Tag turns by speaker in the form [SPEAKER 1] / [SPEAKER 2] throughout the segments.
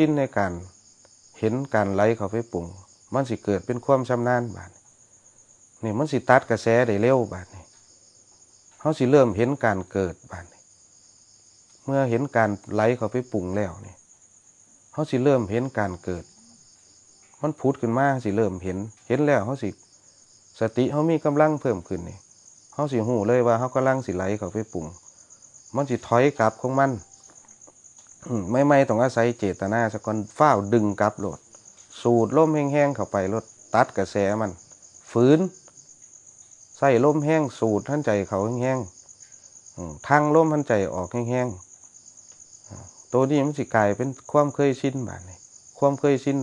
[SPEAKER 1] ชินในการเห็นการไหลเข้าไปปรุงมันสิเกิดเป็นความชำนาญบาดนี้นี่มันสิตัดกระแสได้เร็วบาดนี้เขาสิเริ่มเห็นการเกิดบาดนี้เมื่อเห็นการไหลเข้าไปปรุงแล้วนี่เขาสิเริ่มเห็นการเกิด มันพุดขึ้นมาสิเริ่มเห็น เห็นแล้วเขาสิสติเขามีกำลังเพิ่มขึ้นนี่เขาสิหูเลยว่าเขากำลังสิไหลเข้าไปปรุง มันสิถอยกลับของมัน ไม่ไม่ต้องอาศัยเจตนาสะก่อนฝ้าดึงกลับโหลด สูดลมแห้งๆเข้าไปลดตัดกระแสมัน ฝืนใส่ลมแห้งสูดท่านใจเขาแห้งๆทางลมท่านใจออกแห้งๆตัวนี้มันสิกลายเป็นความเคยชินแบบนี้ความเคยชิน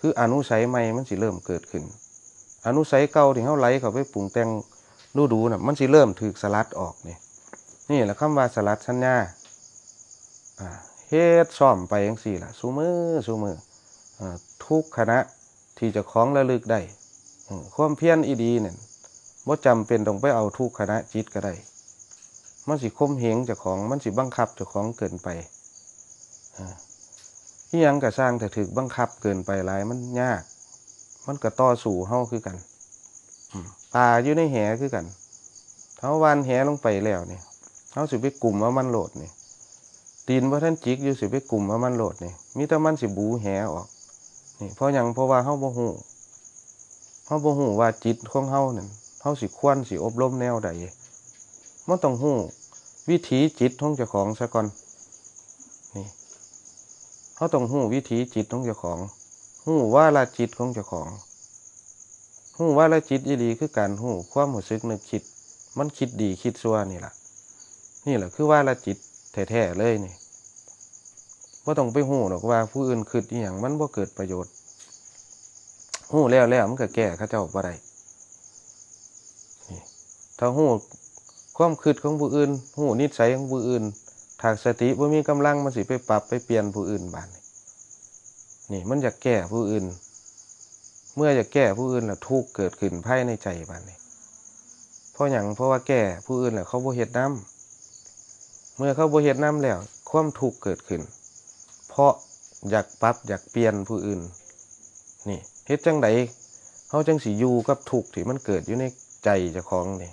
[SPEAKER 1] คืออนุสัยใหม่มันสิเริ่มเกิดขึ้น อนุสัยเก่าที่เขาไหลเขาไปปรุงแต่งดูดูๆน่ะมันสิเริ่มถูกสลัดออกนี่นี่แหละคำว่าสลัดสัญญาอ่า เฮ็ดซ่อมไปจังสี่ล่ะสูมือสูมืออทุกคณะที่จะคล้องระลึกได้ความเพียรอีดีเนี่ยบ่จำเป็นต้องไปเอาทุกคณะจิตก็ได้ มันสิคมเหงจ้าของมันสิบังคับจ้าของเกินไปอ่าอีหยังก็สร้างแต่ถึกบังคับเกินไปหลายมันยาก มันก็ต่อสู่เฮาคือกันปลาอยู่ในแหคือกันเฮาวานแหลงไปแล้วเนี่ยเฮาสิไปกลุ่มว่ามันโหลดเนี่ย ตีนว่าท่านจิกอยู่สิไปกลุ่มว่ามันโหลดนี่มีแต่มันสิบูแหออกนี่เพราะยังเพราะว่าเฮาบ่ฮู้เฮาบ่ฮู้ว่าจิตของเฮานั่นเฮาสิควรสิอบรมแนวใดมันต้องฮู้วิถีจิตของเจ้าของซะก่อนนี่เฮาต้องฮู้วิถีจิตของเจ้าของฮู้ว่าละจิตของเจ้าของฮู้ว่าละจิตอีหลีคือการฮู้ความรู้สึกนึกคิด มันคิดดีคิดชั่วนี่ล่ะ นี่แหละคือว่าละจิต แท้ๆเลยนี่ว่าต้องไปหูหรอกว่าผู้อื่นคิดอหย่างมันบ่าเกิดประโยชน์หูแล้วแล้วมันก็แก้เข้าเจ้าบ่ได้ถ้าหูความคิดของผู้อื่นหูนิสัยของผู้อื่นถ้าสติบ่ามีกำลังมันสิไปปรับไปเปลี่ยนผู้อื่นบานนี่มันอยากแก้ผู้อื่น เมื่ออยากแก้ผู้อื่นแล้วทุกเกิดขึ้นภายในใจบานนี่เพราะอย่างเพราะว่าแก้ผู้อื่นแล้วเขาบ่เฮ็ดน้ำ เมื่อเขาบ่เฮ็ดน้ำแล้ว ความทุกข์เกิดขึ้น เพราะอยากปรับอยากเปลี่ยนผู้อื่น นี่เฮ็ดจังใดเขาจังสิอยู่กับทุกข์ที่มันเกิดอยู่ในใจเจ้าของนี่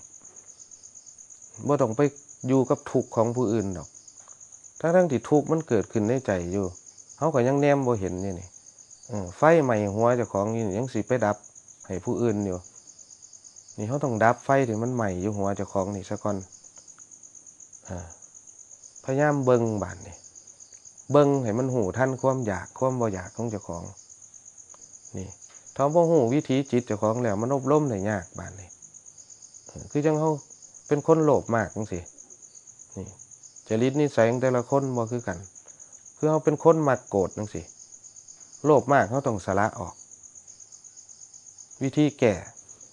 [SPEAKER 1] บ่ต้องไปอยู่กับทุกข์ของผู้อื่นดอกทั้งทั้งที่ทุกข์มันเกิดขึ้นในใจอยู่เขาก็ยังแนมบ่เห็นนี่นี่ไฟไหม้หัวเจ้าของนี่ยังสิไปดับให้ผู้อื่นอยู่นี่เขาต้องดับไฟที่มันไหม้อยู่หัวเจ้าของนี่ซะก่อนอ่า พยายามเบิ่งบานนี่เบิ่งให้มันหูท่านความอยากความบ่อยากของเจ้าของ นี่ถ้าบ่หูวิธีจิตเจ้าของแล้วมันอบรมได้ยากบานนี่คือจังเฮาเป็นคนโลภมากจังซี่นี่จริตนิสัยของแต่ละคนบ่คือกัน คือเฮาเป็นคนมักโกรธจังซี่โลภมากเฮาต้องสละออก วิธีแก้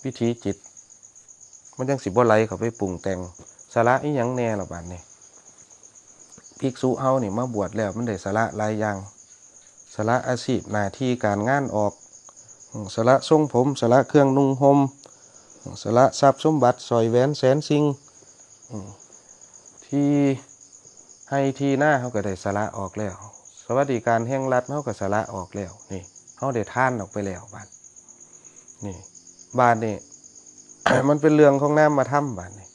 [SPEAKER 1] วิธีจิต มันจังสิบ่ไหลเขาไปปรุงแต่งสละอีหยังแน่ล่ะบาดนี้ ภิกษุเฮานี่มาบวชแล้วมันได้สละหลายอย่างสละอาชีพหน้าที่การงานออกสละทรงผมสละเครื่องนุ่งห่มอืมสละทรัพย์สมบัติสอยแหวนแสนสิ่งที่ให้ที่หน้าเขาก็ได้สละออกแล้ว สวัสดิการแห่งรัฐเขาก็สละออกแล้วนี่เขาได้ท่านออกไปแล้วบ้าดนี่บ้าดนี่มันเป็นเรื่องของน้ำมาทำบ้าดนี่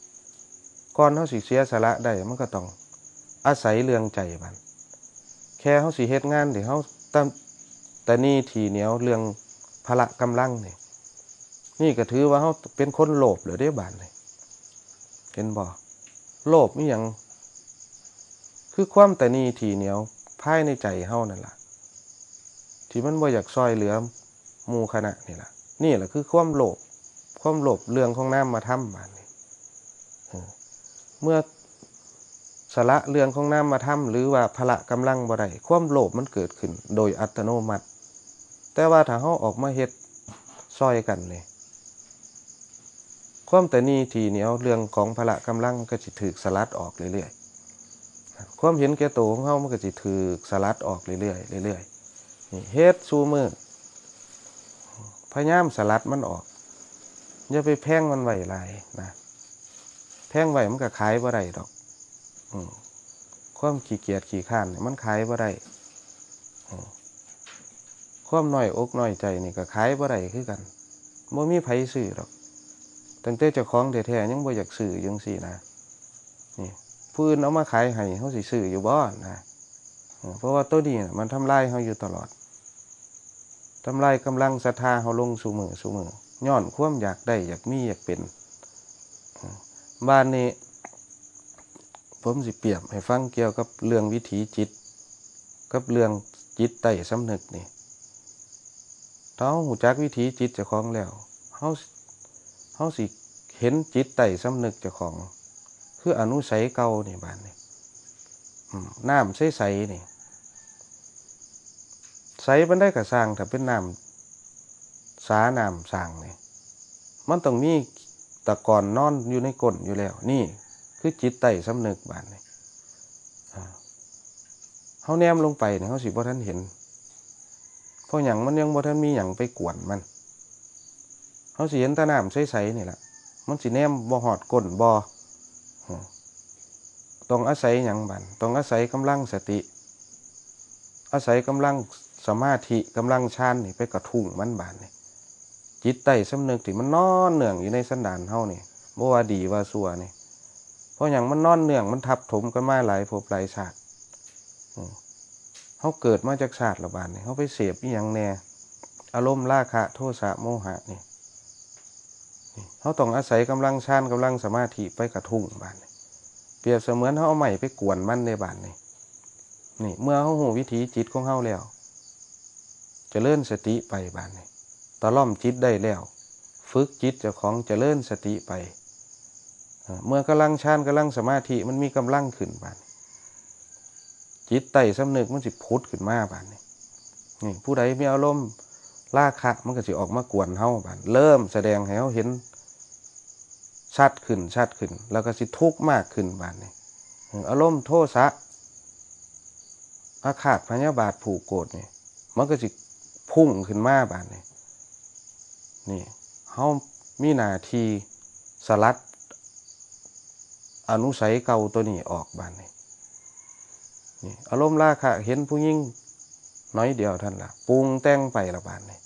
[SPEAKER 1] ก่อนเขาสิเสียสละได้มันก็ต้อง อาศัยเรื่องใจมัน แค่เขาสิเฮ็ดงานที่เขาตั้แต่นี่ทีเหนียวเรื่องพละกำลังนี่นี่ก็ถือว่าเขาเป็นคนโลภเหรือได้บาทนี่เห็นบ่โลภนี่ยังคือความแต่นี่ทีเหนียวภายในใจเฮานั่นล่ะที่มันบ่อยากซอยเหลือมู่คณะนี่แหละนี่แหละคือความโลภความโลภเรื่องของน้ำมาทำบานเมื่อ ละเรื่องของน้ำมาทำหรือว่าพละกำลังบ่ได้ความโลภมันเกิดขึ้น โดยอัตโนมัติ แต่ว่าถ้าเขาออกมาเฮ็ดซอยกันเลยความแต่นี่ทีเหนียวเรื่องของพละกำลังก็สิถูกสลัดออกเรื่อยๆความเห็นแก่ตัวของเขามันก็สิถูกสลัดออกเรื่อยๆเรื่อยๆนี่เฮ็ดซูมือพยายามสลัดมันออกอย่าไปแพ่งมันไว้หลายนะแพ่งไหวมันก็ขายบ่ได้ดอก ความขี้เกียจขี้ข้านมันขายบ่ได้ความน้อยอกน้อยใจนี่ก็ขายบ่ได้คือกันบ่มีไผซื้อหรอกตั้งแต่เจ้าของแท้ๆยังบ่อยากซื้อจังซี่นะนี่ผู้อื่นเอามาขายให้เฮาสิซื้ออยู่บ่นะเพราะว่าตัวนี้มันทำลายเฮาอยู่ตลอดทำลายกำลังศรัทธาเฮาลงสู่มือสู่มือย้อนความอยากได้อยากมีอยากเป็นบ้านนี้ ผมสิเปรียบให้ฟังเกี่ยวกับเรื่องวิถีจิต กับเรื่องจิตใต้สำนึกนี่ถ้าเฮาหูจักวิถีจิตเจ้าของแล้วเฮาเฮาสิเห็นจิตใต้สำนึกเจ้าของ คืออนุสัยเก่านี่บ้านนี้น้ำใสๆนี่ใสมันได้กระสร้างถ้าเป็นน้ำสาน้ำสร้างนี่มันต้องมีตะกอนนอนอยู่ในก้นอยู่แล้ว นี่ คือจิตใต้สำนึกบานนี่เขาแนมลงไปเนี่ยเขาสิบ่ท่านเห็น เพราะอย่างมันยังบ่ท่านมีอย่างไปกวนมันเขาสิเห็นตะน้ำใสๆนี่แหละมันสิแนมบ่หอดก้นบ่ต้องอาศัยอย่างบันต้องอาศัยกำลังสติ อาศัยกำลังสมาธิกำลังชานนี่ไปกระทุ่งมันบานนี่จิตใต้สำนึกที่มันนอนเหนื่องอยู่ในสันดานเฮานี่บ่ว่าดีว่าซัวนี่ เพราะอย่างมันนอนเนื่องมันทับถมกันมาหลายภพหลายชาติเขาเกิดมาจากชาติละบานนี่เขาไปเสพอีหยังแน่อารมณ์ราคะ โทสะโมหะนี่เขาต้องอาศัยกำลังชานกำลังสมาธิไปกระทุ่งบานนี่เปรียบเสมือนเขาเอาใหม่ไปกวนมันในบานนี่นี่ เมื่อเขาหูวิถีจิตของเขาแล้วจะเลื่อนสติไปบานนี้ตะล่อมจิตได้แล้ว ฝึกจิตเจ้าของจะเลื่อนสติไป เมื่อกำลังชานกำลังสมาธิมันมีกำลังขึ้นบานจิตไต่สำนึกมันสิพุทธขึ้นมาบานนี้นี่ผู้ใดมีอารมณ์ล่าคะมันก็สิออกมากวนเฮาบานเริ่มแสดงให้เขาเห็นชัดขึ้นชัดขึ้น แล้วก็สิทุกข์มากขึ้นบานนี้อารมณ์โทษะอาฆาตพยาบาทผูกโกรธนี่มันก็สิพุ่งขึ้นมาบานนี้นี่เขามีหนาทีสลัด อนุสัยเก่าตัวนี้ออกบานนี้นี่อารมณ์ราคะเห็นผู้ยิ่งน้อยเดียวท่านละปรุงแต่งไปละบานนี้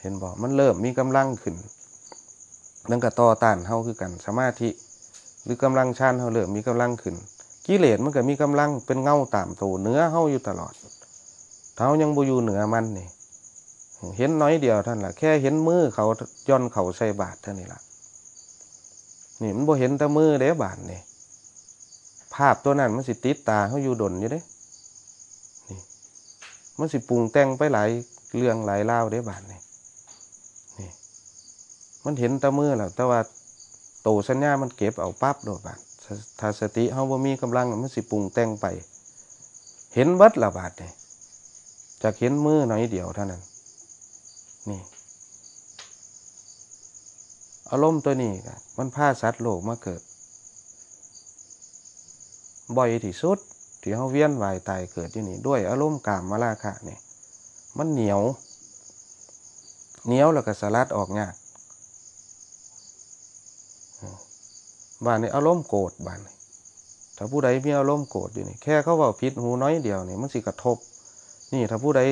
[SPEAKER 1] เห็นบอกมันเริ่มมีกำลังขึ้นนั่นก็ต่อต้านเฮาคือกันสมาธิ หรือกำลังชานเฮาเริ่มมีกำลังขึ้นกิเลสมันก็มีกำลังเป็นเงาตามตัวเนื้อเฮาอยู่ตลอดเท้ายังบูอยู่เหนือมันนี่เห็นน้อยเดียวท่านละแค่เห็นมือเขาย่อนเขาใส่บาทเท่านี้ละ นี่มันบ่เห็นแต่มือเด้บาทนี่ภาพตัวนั้นมันสิติดตาเขาอยู่ดนอยู่เด้นี่มันสิปรุงแต่งไปหลายเรื่องหลายเล่าเด้บาทนี่นี่ มันเห็นแต่มือแล้วแต่ว่าโตสัญญามันเก็บเอาปั๊บโดดบาทถ้าสติเขาบ่มีกำลังมันสิปรุงแต่งไป เห็นวัดละบาทนี่จะเห็นมือหน่อยเดียวเท่านั้น นี่ อารมณ์ตัวนี้มันพาสัตว์โลกมาเกิด บ่อยที่สุด ที่เขาเวียนวายตายเกิดที่นี่ด้วยอารมณ์กามมาลาคะนี่มันเหนียว เหนียวแล้วก็สลัดออกยากบ้านนี้อารมณ์โกรธบ้านนี้ถ้าผู้ใดมีอารมณ์โกรธอยู่นี่แค่เขาว่าพิษหูน้อยเดียวนี่มันสิกระทบ นี่ถ้าผู้ใด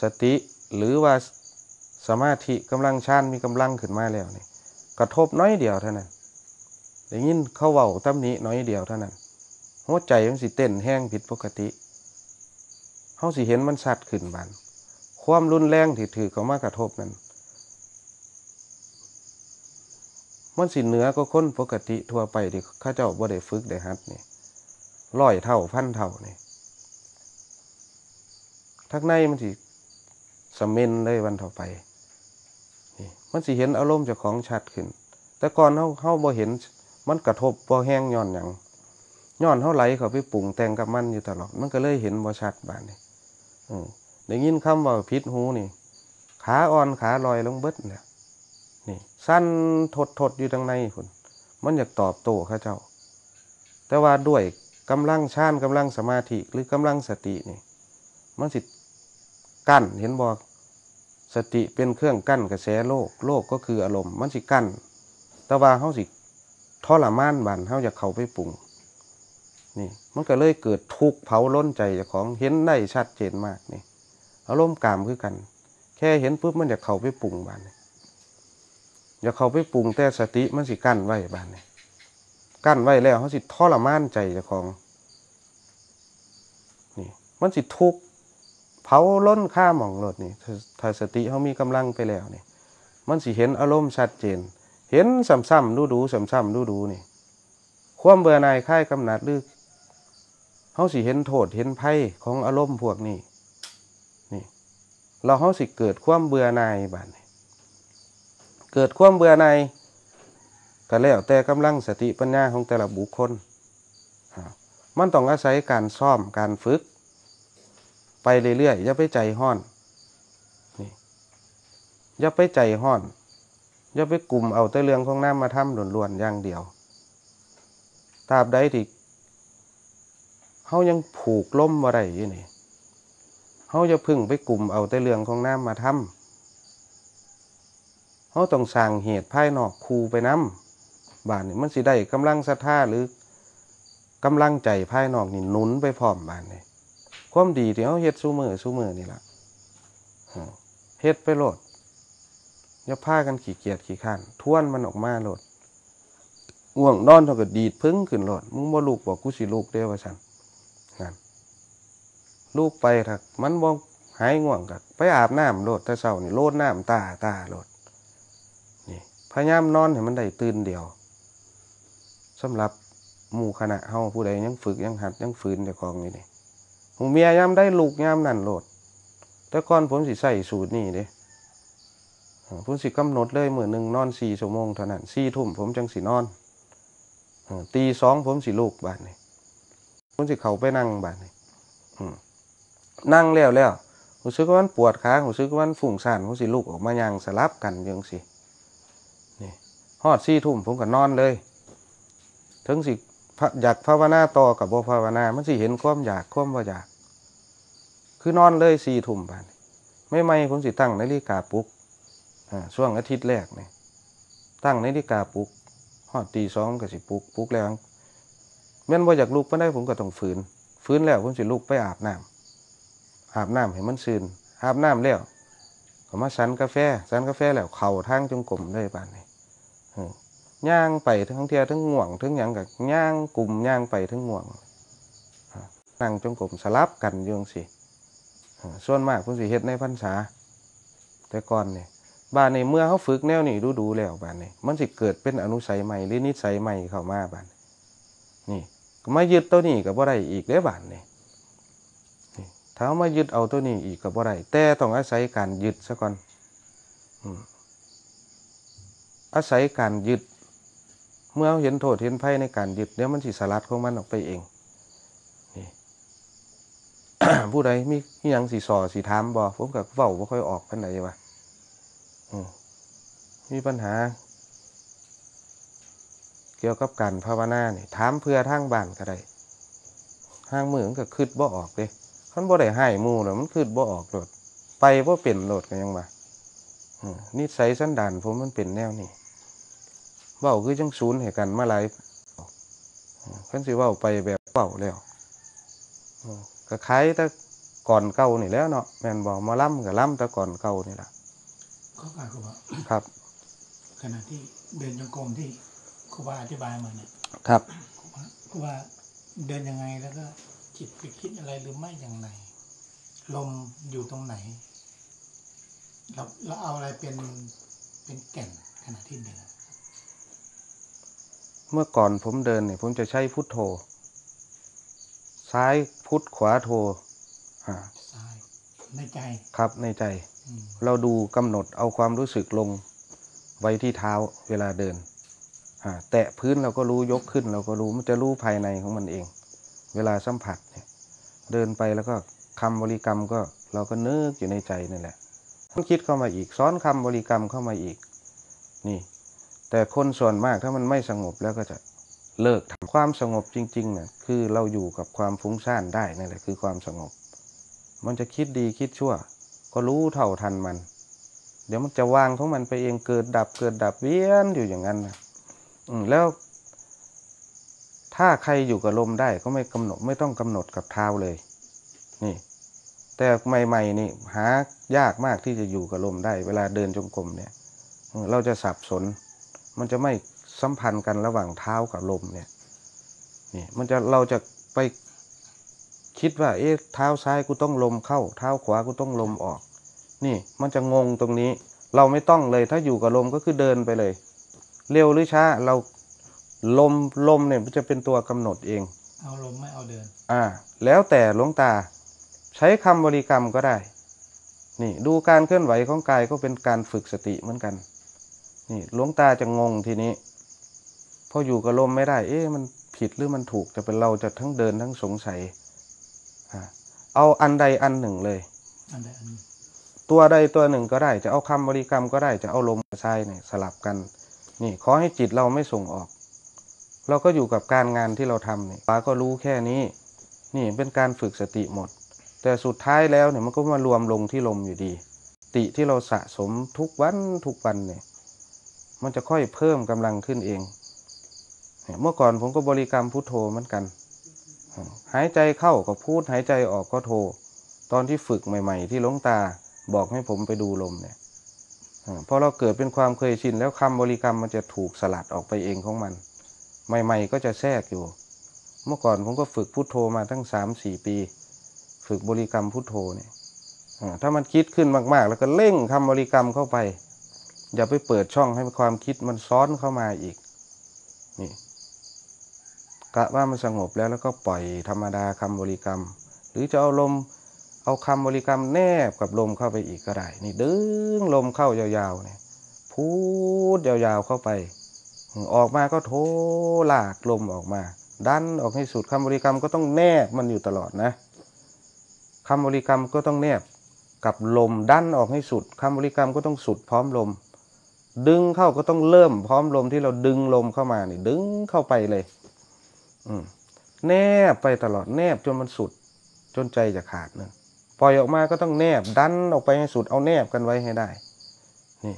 [SPEAKER 1] สติหรือว่าสมาธิกำลังชานมีกำลังขึ้นมาแล้วนี่ กระทบน้อยเดียวเท่านั้นได้ยินเขาเว้าตำหนิน้อยเดียวเท่านั้นหัวใจมันสิเต้นแห้งผิดปกติเขาสิเห็นมันชัดขึ้นบานความรุนแรงที่ถือเขามากระทบนั้นมันสิเหนือก็คนปกติทั่วไปที่ข้าเจ้าบ่ได้ฝึกได้ฮัดนี่ร้อยเท่าพันเท่านี่ทักในมันสิสมเมนเลยวันต่อไป มันสิเห็นอารมณ์จากของชัดขึ้น แต่ก่อนเขาเขาบ่เห็นมันกระทบบ่แห้งย้อนอย่างย้อนเขาไหลเขาไปปรุงแต่งกับมันอยู่ตลอด มันก็เลยเห็นบ่ชัดบานนี่ได้ยินคำว่าพิษหูนี่ขาอ่อนขาลอยลงเบิดเนี่ยนี่ สั้นทดทดอยู่ทางในคนมันอยากตอบโต้ข้าเจ้า แต่ว่าด้วยกำลังชานกำลังสมาธิหรือกำลังสตินี่ มันสิกั้นเห็นบอก สติเป็นเครื่องกั้นกระแสโลก โลกก็คืออารมณ์มันสิกั้นแต่ว่าเขาสิทรมานบันเขาอยากเข้าไปปรุงนี่มันก็เลยเกิดทุกข์เผาล้นใจจากของเห็นได้ชัดเจนมากนี่อารมณ์กามคือกัน แค่เห็นปุ๊บมันอยากเข้าไปปรุงบานนี้อยากเข้าไปปรุงแต่สติมันสิกั้นไว้บานนี้กั้นไว้แล้วเขาสิทรมานใจเจ้าของนี่มันสิทุกข์ เผาล้นข้าหมองรถนี่ถ้าสติเขามีกำลังไปแล้วนี่ มันสิเห็นอารมณ์ชัดเจน เห็นซ้ำๆดูดูๆซ้ำๆดูดูๆนี่ ความเบื่อหน่ายคลายกำหนัดหรือเขาสิเห็นโทษเห็นภัยของอารมณ์พวกนี้นี่ เราเขาสิเกิดความเบื่อหน่ายบ้านี้เกิดความเบื่อหน่ายก็แล้วแต่กำลังสติปัญญาของแต่ละบุคคล มันต้องอาศัยการซ่อมการฝึก ไปเรื่อยๆอย่าไปใจห้อนนี่อย่าไปใจห้อนอย่าไปกลุ่มเอาแต่เรื่องของน้ำมาทำล้วนๆอย่างเดียวตราบใดที่เขายังผูกล่มบ่ได้อยู่นี่เขาจะพึ่งไปกลุ่มเอาแต่เรื่องของน้ำมาทำเขาต้องสร้างเหตุภายนอกคูไปน้ำบานนี่มันสิได้กำลังศรัทธาหรือกำลังใจภายนอกนี่หนุนไปพร้อมบานนี่ ความดีที่เขาเฮ็ดสู้มือสู้มือนี่ละเฮ็ดไปโหลดอย่าพากันขี้เกียจขี้ข้านทวนมันออกมาโหลดง่วงนอนเท่ากับดีดพึ่งขึ้นรถมึงบ่ลูกบอกกูสิลูกเด้อว่าซั่นนั่นลูกไปถักมันบ่หายง่วงกัไปอาบน้ำโหลดแต่เช้านี่โลดน้ำตาตาโหลดนี่พยายามนอนให้มันได้ตื่นเดียวสำหรับหมู่คณะเฮาผู้ใดยังฝึกยังหัดยังฝืนเจ้าของนี่นี่ หมู่เมียยามได้ลูกยามนั่นโหลด แต่ก่อนผมสิใส่สูตรนี่เด้อ่าผมสิกำหนดเลยมื้อหนึ่งนอน4ชั่วโมงเท่านั้น4ทุ่มผมจังสินอนตีสองผมสิลูกบาทนี่ผมสิเขาไปนั่งบาทนี่นั่งแล้วแล้วผมซึกว่ามันปวดขาผมซึกว่ามันฝุ่งซ่านผมสิลูกออกมายังสลับกันยังสินี่ฮอดสี่ทุ่มผมก็นอนเลยถึงสิ อยากภาวนาต่อกับบ่ภาวนา มันสิเห็นความอยากความบ่อยาก คือนอนเลยสี่ทุ่มบาทนี่ไม่ไม่ผมสิตั้งนาฬิกาปลุกช่วงอาทิตย์แรกนี่ตั้งนาฬิกาปลุกฮอดตีสองก็สิปลุกปลุกแล้วแม่นบ่าอยากลุกปานใดผมก็ต้องฝืนฝืนแล้วผมสิลุกไปอาบน้ำอาบน้ำให้มันซื่นอาบน้ำแล้วก็มาสันกาแฟสันกาแฟแล้วเข่าทางจงกรมเลยบานนี้ ย่างไปทั้งเทียทั้งง่วงทั้งหยังกับย่างกลุ่มย่างไปทั้งง่วงนั่งจงกรมสลับกันอยังสิส่วนมากผมสิเฮ็ดในพรรษา แต่ก่อนเนี่ยบ้านในเมื่อเขาฝึกแนวนี้ดูดูแล้วบ้านนี้มันสิเกิดเป็นอนุสัยใหม่หรือนิสัยใหม่เข้ามาบ้านนี่ก็มายึดตัวนี้กับบ่ได้อีกเด้บ้านนี่ถ้ามายึดเอาตัวนี้อีกกับบ่ได้แต่ต้องอาศัยการยึดซะก่อนอาศัยการยึด เมื่อเราเห็นโทษเห็นภัยในการยึดเดี๋ยวมันสิสลัดของมันออกไปเองนี่ผู้ใดมีอิหยังสิสอสิถามบ่ผมก็เว้าบ่ค่อยออกปานใดว่าอืมมีปัญหา เกี่ยวกับการภาวนาเนี่ยถามเพื่อทางบ้านก็ได้ทางมือมันก็คืดบ่ออกเลยคันบ่ได้ให้มู่แล้วมันคืดบ่ออกโลดไปบ่เป็นโลดกันยังว่าอืมนิสัยสันดานผมมันเป็นแนวนี้ เว้าคือจังศูนย์ให้กันมาหลายอืมคันสิเว้าไปแบบเว้าแล้วอืมก็คล้ายแต่ก่อนเก่านี่แหล้วเนาะแม่นบ่มาล่ำก็ล่ำแต่ก่อนเก่านี่ล่ะ
[SPEAKER 2] ก็กล่าวกับว่า
[SPEAKER 1] ครับ
[SPEAKER 2] ขณะที่เดินจงกรมที่ครูบาอธิบายมาเนี่ย
[SPEAKER 1] ครับ
[SPEAKER 2] ครูบาครูบาเดินยังไงแล้วก็จิตไปคิดอะไรหรือไม่อย่างไรลมอยู่ตรงไหน เราเราเอาอะไรเป็นเป็นแก่นขณะที่เดิน
[SPEAKER 1] เมื่อก่อนผมเดินเนี่ยผมจะใช้พุทโธ ซ้ายพุทขวาโธอ่า
[SPEAKER 2] ซ้ายในใจ
[SPEAKER 1] ครับในใจ
[SPEAKER 2] อืม
[SPEAKER 1] เราดูกำหนดเอาความรู้สึกลงไว้ที่เท้าเวลาเดินอ่าแตะพื้นเราก็รู้ยกขึ้น เราก็รู้มันจะรู้ภายในของมันเอง เวลาสัมผัสเนี่ยเดินไปแล้วก็คำบริกรรมก็เราก็นึกอยู่ในใจนั่นแหละต้องคิดเข้ามาอีกซ้อนคำบริกรรมเข้ามาอีก นี่ แต่คนส่วนมากถ้ามันไม่สงบแล้วก็จะเลิกทำความสงบจริงๆน่ะคือเราอยู่กับความฟุ้งซ่านได้นั่นแหละคือความสงบ มันจะคิดดีคิดชั่ว ก็รู้เท่าทันมัน เดี๋ยวมันจะวางของมันไปเองเกิดดับเกิดดับเวียนอยู่อย่างนั้นนะอืมแล้ว ถ้าใครอยู่กับลมได้ก็ไม่กำหนดไม่ต้องกำหนดกับเท้าเลย นี่ แต่ใหม่ๆนี่ หายากมากที่จะอยู่กับลมได้ เวลาเดินจงกรมเนี่ยเราจะสับสน มันจะไม่สัมพันธ์กันระหว่างเท้ากับลมเนี่ยนี่มันจะเราจะไปคิดว่า เอ๊ะเท้าซ้ายกูต้องลมเข้า เท้าขวากูต้องลมออก นี่มันจะงงตรงนี้ เราไม่ต้องเลยถ้าอยู่กับลมก็คือเดินไปเลย เร็วหรือช้าเราลมลมเนี่ยมันจะเป็นตัวกำหนดเอง
[SPEAKER 2] เอาลมไม่เอาเดิน
[SPEAKER 1] อ่า แล้วแต่หลวงตา ใช้คำบริกรรมก็ได้ นี่ดูการเคลื่อนไหวของกายก็เป็นการฝึกสติเหมือนกัน นี่หลวงตาจะงงทีนี้พออยู่กับลมไม่ได้ เอ๊ะมันผิดหรือมันถูกจะเป็นเราจะทั้งเดินทั้งสงสัยอ่าเอาอันใดอันหนึ่งเลย
[SPEAKER 2] อันใดอันหนึ่ง
[SPEAKER 1] ตัวใดตัวหนึ่งก็ได้ จะเอาคำบริกรรมก็ได้จะเอาลมกับทรายเนี่ยสลับกัน นี่ขอให้จิตเราไม่ส่งออก เราก็อยู่กับการงานที่เราทำนี่ป้าก็รู้แค่นี้ นี่เป็นการฝึกสติหมด แต่สุดท้ายแล้วเนี่ยมันก็มารวมลงที่ลมอยู่ดี ติที่เราสะสมทุกวันทุกวันเนี่ย มันจะค่อยเพิ่มกำลังขึ้นเอง เมื่อก่อนผมก็บริกรรมพุทโธเหมือนกัน หายใจเข้าก็พูดหายใจออกก็โท ตอนที่ฝึกใหม่ ๆ ที่หลงตาบอกให้ผมไปดูลมเนี่ยพอเราเกิดเป็นความเคยชินแล้วคำบริกรรมมันจะถูกสลัดออกไปเองของมัน ใหม่ ๆ ก็จะแทรกอยู่ เมื่อก่อนผมก็ฝึกพุทโธมาตั้งสามสี่ปี ฝึกบริกรรมพุทโธเนี่ยถ้ามันคิดขึ้นมากๆ แล้วก็เร่งคำบริกรรมเข้าไป อย่าไปเปิดช่องให้ความคิดมันซ้อนเข้ามาอีก นี่กะว่ามันสงบแล้วแล้วก็ปล่อยธรรมดาคำบริกรรม หรือจะเอาลมเอาคำบริกรรมแนบกับลมเข้าไปอีกก็ได้ นี่ดึงลมเข้ายาวๆเนี่ยพูดยาวๆเข้าไป ออกมาก็โทลากลมออกมา ดันออกให้สุดคำบริกรรมก็ต้องแนบมันอยู่ตลอดนะคำบริกรรมก็ต้องแนบกับลมดันออกให้สุดคำบริกรรมก็ต้องสุดพร้อมลม ดึงเข้าก็ต้องเริ่มพร้อมลมที่เราดึงลมเข้ามานี่ดึงเข้าไปเลย อืมแนบไปตลอดแนบจนมันสุด จนใจจะขาดนั่นปล่อยออกมาก็ต้องแนบดันออกไปให้สุดเอาแนบกันไว้ให้ได้ นี่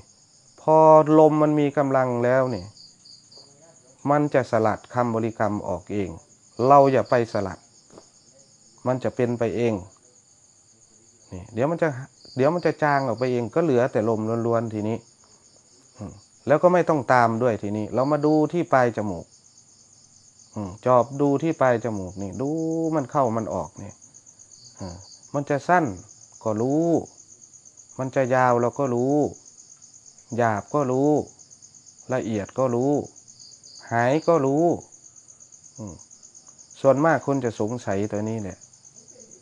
[SPEAKER 1] พอลมมันมีกำลังแล้วนี่ มันจะสลัดคำบริกรรมออกเอง เราอย่าไปสลัด มันจะเป็นไปเองนี่เดี๋ยวมันจะเดี๋ยวมันจะจางออกไปเองก็เหลือแต่ลมล้วนๆทีนี้ แล้วก็ไม่ต้องตามด้วยทีนี้ เรามาดูที่ปลายจมูกจอบดูที่ปลายจมูกนี่ ดูมันเข้ามันออกนี่มันจะสั้นก็รู้ มันจะยาวเราก็รู้ หยาบก็รู้ ละเอียดก็รู้ หายก็รู้ส่วนมากคนจะสงสัยตัวนี้เนี่ย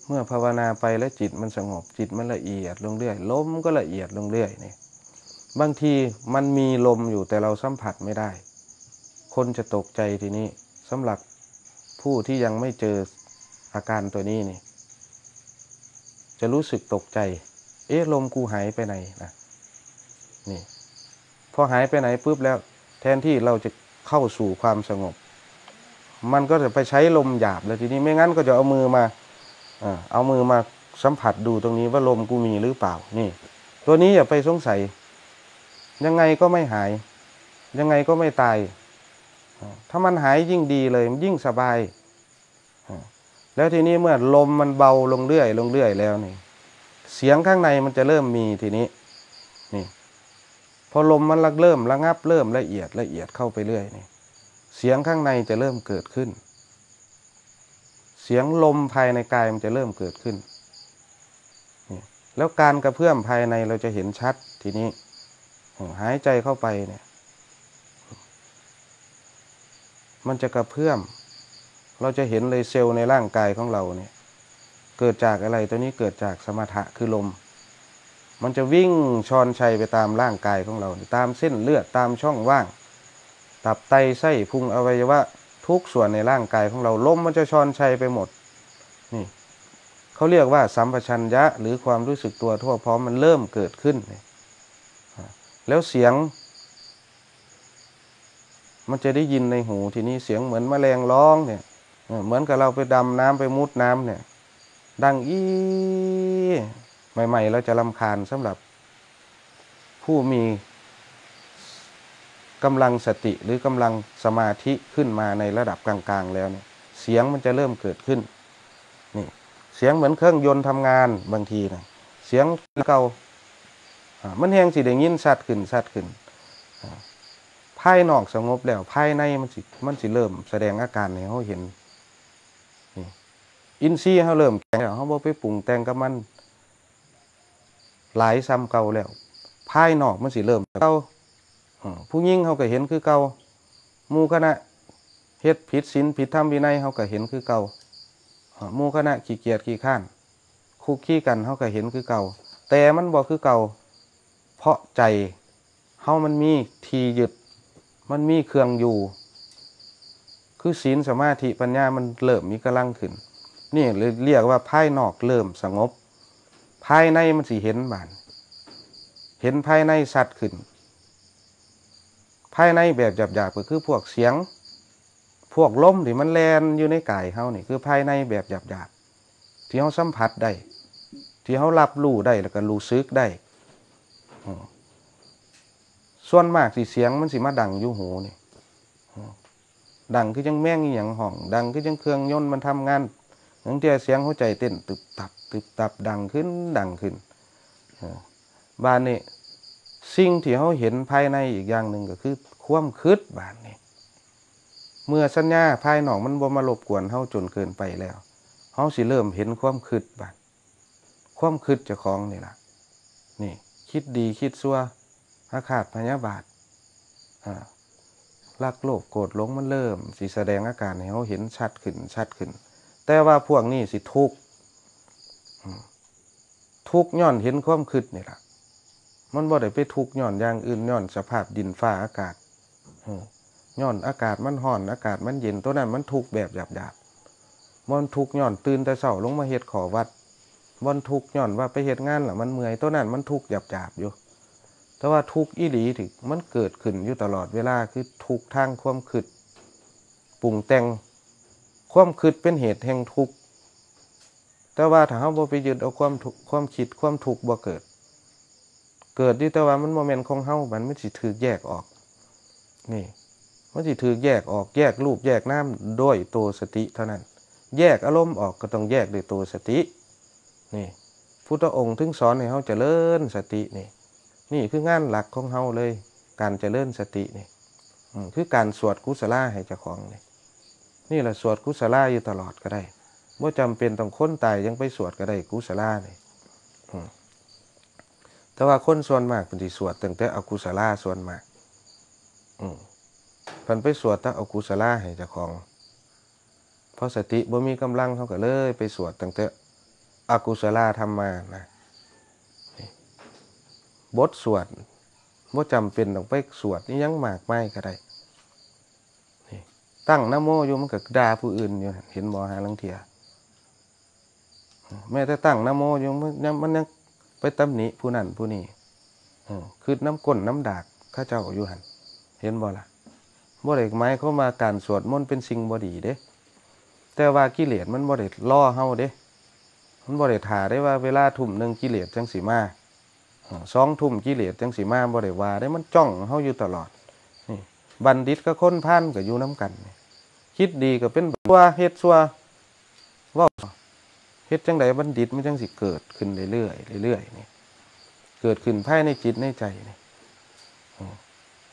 [SPEAKER 1] เมื่อภาวนาไปแล้วจิตมันสงบจิตมันละเอียดลงเรื่อยลมก็ละเอียดลงเรื่อยนี่ บางทีมันมีลมอยู่แต่เราสัมผัสไม่ได้ คนจะตกใจทีนี้สำหรับผู้ที่ยังไม่เจออาการตัวนี้นี่ จะรู้สึกตกใจ เอ๊ะลมกูหายไปไหนนะนี่ พอหายไปไหนปุ๊บแล้ว แทนที่เราจะเข้าสู่ความสงบ มันก็จะไปใช้ลมหยาบแล้วทีนี้ไม่งั้นก็จะเอามือมาอ่าเอามือมาสัมผัสดูตรงนี้ว่าลมกูมีหรือเปล่า นี่ ตัวนี้อย่าไปสงสัย ยังไงก็ไม่หาย ยังไงก็ไม่ตาย ถ้ามันหายยิ่งดีเลยยิ่งสบาย แล้วทีนี้เมื่อลมมันเบาลงเรื่อย ลงเรื่อยแล้วนี่ เสียงข้างในมันจะเริ่มมีทีนี้นี่พอลมมันเริ่มระงับเริ่มละเอียดละเอียดเข้าไปเรื่อยนี่ เสียงข้างในจะเริ่มเกิดขึ้น เสียงลมภายในกายมันจะเริ่มเกิดขึ้นนี่แล้วการกระเพื่อมภายในเราจะเห็นชัดทีนี้ หายใจเข้าไปเนี่ย มันจะกระเพื่อม เราจะเห็นเลยเซลล์ในร่างกายของเราเนี่ย เกิดจากอะไรตัวนี้เกิดจากสมถะคือลม มันจะวิ่งชอนชัยไปตามร่างกายของเรา ตามเส้นเลือดตามช่องว่าง ตับไตไส้พุงอวัยวะทุกส่วนในร่างกายของเราลมมันจะชอนชัยไปหมด นี่เขาเรียกว่าสัมปชัญญะหรือความรู้สึกตัวทั่วพร้อมมันเริ่มเกิดขึ้น แล้วเสียง มันจะได้ยินในหูทีนี้เสียงเหมือนแมลงร้องเนี่ยเหมือนกับเราไปดำน้ำไปมุดน้ำเนี่ย ดังอีใหม่ๆเราจะลำคาญสำหรับผู้มีกำลังสติหรือกำลังสมาธิขึ้นมาในระดับกลางๆ แล้วเนี่ยเสียงมันจะเริ่มเกิดขึ้นนี่เสียงเหมือนเครื่องยนต์ทำงานบางทีนะเสียงเก่าอ่า มันแห้งสิได้ยินชัดขึ้นชัดขึ้นอ่าภายนอกสงบแล้วภายในมันสิมันสิเริ่มแสดงอาการให้เขาเห็นอินทรีย์เขาเริ่มแก่แล้วเขาบ่ไปปรุงแต่งกับมัน หลายซ้ำเก่าแล้วภายนอกมันสิเริ่มเก่าผู้ยิ่งเขาก็เห็นคือเก่ามูคณะเฮ็ดผิดศีลผิดธรรมวินัยเขาก็เห็นคือเก่ามูคณะขี้เกียจขี้ข้านคุกขี้กันเขาก็เห็นคือเก่าแต่มันบ่คือเก่า เพราะใจเฮามันมีทียึด มันมีเครื่องอยู่ คือศีลสมาธิปัญญามันเริ่มมีกำลังขึ้น นี่เลยเรียกว่าภายนอกเริ่มสงบ ภายในมันสิเห็นบาน เห็นภายในสัตว์ขึ้น ภายในแบบหยาบๆก็คือพวกเสียง พวกลมที่มันแลนอยู่ในกายเฮานี่คือภายในแบบหยาบๆที่เฮาสัมผัสได้ที่เฮารับรู้ได้แล้วก็รู้ซึกได้ ส่วนมากสิเสียงมันสิมาดังอยู่หูนี่ดังคือจังแม่งอย่างห้อง ดังคือจังเครื่องยนต์มันทำงานทั้งที่เสียงหัวใจเต้นตึบตับตึบตับดังขึ้นดังขึ้นบ้านนี่สิ่งที่เขาเห็นภายในอีกอย่างหนึ่งก็คือ ความคืดบ้านนี่เมื่อสัญญาภายนอกมันบ่มารบกวนเขาจนเกินไปแล้วเขาสิเริ่มเห็นความคืดบ้านความคืดเจะของนี่ละ คิดดีคิดซัวอาฆาตพยาบาทรักโลภโกรธหลงมันเริ่มสิแสดงอาการให้เขาเห็นชัดขึ้นชัดขึ้น แต่ว่าพวกนี้สิทุกทุกย้อนเห็นความคิดนี่ล่ะมันบ่ได้ไปทุกย้อนอย่างอื่นย้อนสภาพดินฟ้าอากาศย้อนอากาศมันร้อนอากาศมันเย็นตัวนั้นมันทุกแบบหยาบๆมันทุกย้อนตื่นแต่เช้าลงมาเฮ็ดขอวัด มันทุกข์ย้อนว่าไปเฮ็ดงานแล้วมันเมื่อยตัวนั้นมันทุกข์หยาบอยู่ แต่ว่าทุกข์อีหลีที่มันเกิดขึ้นอยู่ตลอดเวลาคือทุกข์ทางความคิดปรุงแต่งความคิดเป็นเหตุแห่งทุกข์แต่ว่าถ้าเราบ่ไปยึดเอาความทุกข์ความคิดความทุกข์บ่เกิด เกิดที่แต่ว่ามันโมเมนต์ของเฮามันไมันสิถือแยกออก นี่มันสิถือแยกออกแยกรูปแยกน้ำด้วยตัวสติเท่านั้น แยกอารมณ์ออกก็ต้องแยกด้วยตัวสติ นี่พุทธองค์ถึงสอนให้เฮาเจริญสตินี่นี่คืองานหลักของเฮาเลย การเจริญสตินี่คือการสวดกุศลาให้เจ้าของนี่นี่แหละสวดกุศลาอยู่ตลอดก็ได้ว่าจำเป็นต้องค้นตายยังไปสวดก็ได้กุศลาเนี่ยแต่ว่าคนส่วนมากเป็นที่สวดตั้งแต่เอากุศลาส่วนมากอืมพันไปสวดตั้งเอากุศลาให้เจ้าของ เพราะสติบ่มีกำลังเขาก็เลย ไปสวดตั้งแต่ อกุศลาทำมานะบทสวดว่จำเป็นต้องไปสวดนี่ยังมากไม่ก็ได้ตั้งนโมอยู่มันก็ด่าผู้อื่นอยู่เห็นบ่หาลังเทียแม้แต่ตั้งนโมอยู่มันยังมันยังไปตำหนิผู้นั้นผู้นี้ออคือน้ำก้นน้ำดากข้าเจ้าอยู่หันเห็นบ่ล่ะบ่ได้หมายเข้ามาการสวดมนต์เป็นสิ่งบ่ดีเด้ แต่ว่ากิเลสมันบ่ได้ล่อเฮาเด้ มันบ่ได้ท่าได้ว่าเวลาทุ่มหนึ่งกิเลสจังสีมาสองทุ่มกิเลสจังสีมาบ่ได้ว่าได้มันจ้องเฮาอยู่ตลอดนี่บัณฑิตก็ค้นพันก็อยู่น้ำกัน คิดดีก็เป็นซัวเฮ็ดซัวว่าเฮ็ดจังใดบัณฑิตมันจังสิเกิดขึ้นเรื่อยๆเรื่อยๆนี่เกิดขึ้นภายในจิตในใจนี่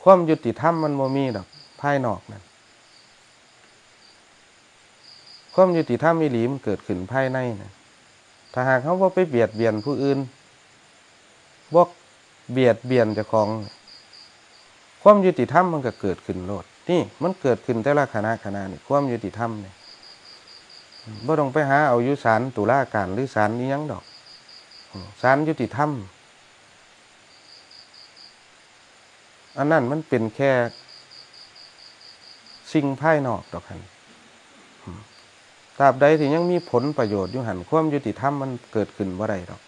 [SPEAKER 1] ความยุติธรรมมันบ่มีดอกภายนอกนั่นความยุติธรรมอีหลีมันเกิดขึ้นภายในนะ ถ้าหากเขาบ่ไปเบียดเบียนผู้อื่นบ่เบียดเบียนเจ้าของ ความยุติธรรมมันก็เกิดขึ้นโลดนี่มันเกิดขึ้นแต่ละคณะคณะนี่ความยุติธรรมเนี่ยบ่ต้องไปหาเอายู่ศาลตุลาการหรือศาลนี้ยังดอกอืมศาลยุติธรรมอันนั้นมันเป็นแค่สิ่งภายนอกดอกหัน ตราบใดที่ยังมีผลประโยชน์อยู่หันความยุติธรรมมันเกิดขึ้นว่าไรดอก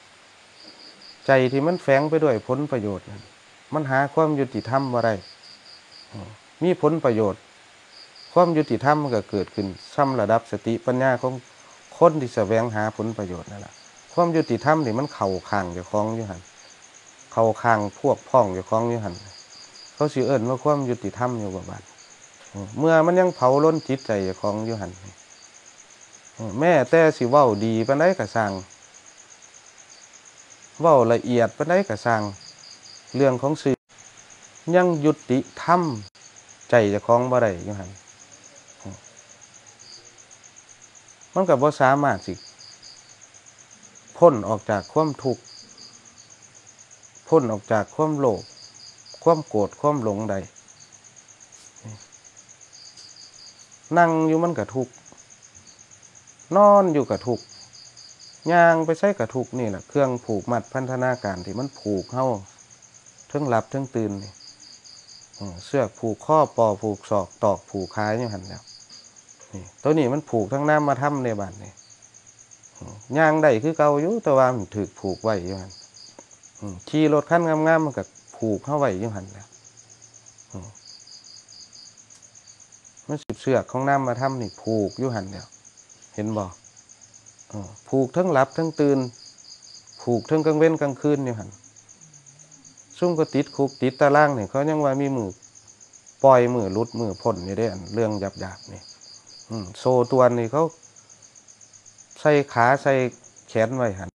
[SPEAKER 1] ใจที่มันแฝงไปด้วยผลประโยชน์นั้นมันหาความยุติธรรมว่าไรมีผลประโยชน์ ความยุติธรรมมันก็เกิดขึ้นซ้ำระดับสติปัญญาของคนที่แสวงหาผลประโยชน์นั่นแหละความยุติธรรมนี่มันเข่าคางเจ้าของอยู่หันเข่าคางพวกพ้องเจ้าของอยู่หันเขาสิเอิ้นว่าความยุติธรรมอยู่บ่บัดเมื่อมันยังเผาล้นจิตใจเจ้าของอยู่หันเแม่แต่สิเว้าดีปานใดก็สั่งเว้าละเอียดปานใดก็สั่งเรื่องของสื่อยังยุติธรรมใจเจ้าของบ่ได้ยู่หั่นอืมมันก็บ่สามารถสิพ้นออกจากความทุกข์พ้นออกจากความโลภความโกรธความหลงใดนั่งอยู่มันกระทุกข์ นอนอยู่กระทุกย่างไปใช้กระทุกนี่แหละเครื่องผูกมัดพันธนาการที่มันผูกเข้าทั้งหลับทั้งตื่นนี่เสื้อผูกข้อปอผูกศอกตอกผูกคายอยู่หันแล้วนี่ตัวนี้มันผูกทั้งน้ำมาทำในบ้านนี่ย่างได้คือเก่าอยู่แต่ว่ามันถือผูกไว้อยู่หันขี่รถขั้นงามๆมันก็ผูกเข้าไว้อยู่หันแล้วมันสิบเสือกของน้ำมาทำนี่ผูกอยู่หันเดียว เห็นบ่เออผูกทั้งหลับทั้งตื่น ผูกทั้งกลางเว้นกลางคืนนี่หันซุ่มก็ติดคุกติดตารางเนี่ยเขายังว่ามีมือปล่อยมือลุดมือพ่นนี่ได้อันเรื่องหยาบหยาบๆนี่โซตัวนี่เขา ใส่ขาใส่แขนไว้หัน